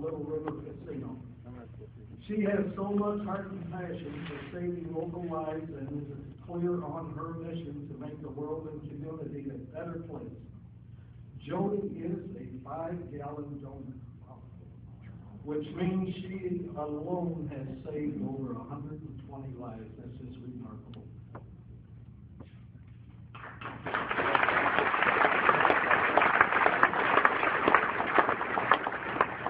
Little River Casino. She has so much heart and passion for saving local lives and is clear on her mission to make the world and community a better place. Jodie is a five-gallon donor, which means she alone has saved over hundred and twenty lives. That's just remarkable.